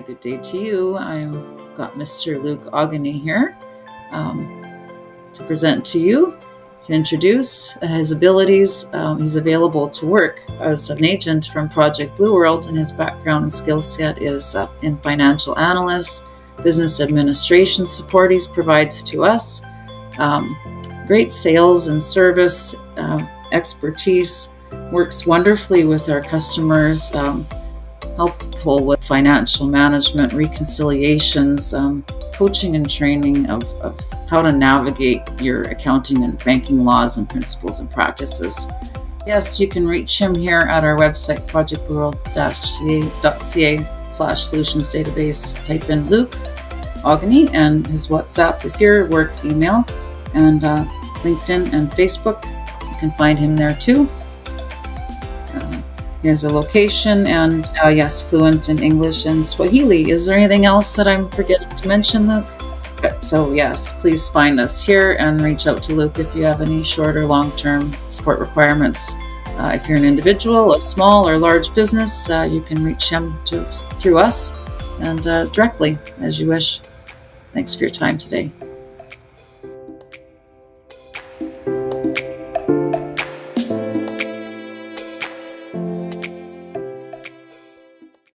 good day to you. I've got Mr. Luke Ogony here um, to present to you, to introduce his abilities. Um, he's available to work as an agent from Project Blue World, and his background and skill set is uh, in financial analyst, business administration support he provides to us, um, great sales and service uh, expertise, works wonderfully with our customers. Um, with financial management, reconciliations, um, coaching and training of, of, how to navigate your accounting and banking laws and principles and practices. Yes, you can reach him here at our website, projectblueworld.ca slash solutions database. Type in Luke Ogony and his WhatsApp is here, work email, and uh, LinkedIn and Facebook. You can find him there too. Here's a location, and uh, yes, fluent in English and Swahili. Is there anything else that I'm forgetting to mention, Luke? So, yes, please find us here and reach out to Luke if you have any short or long term support requirements. Uh, if you're an individual, a small or large business, uh, you can reach him to, through us and uh, directly as you wish. Thanks for your time today.